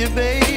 you, baby.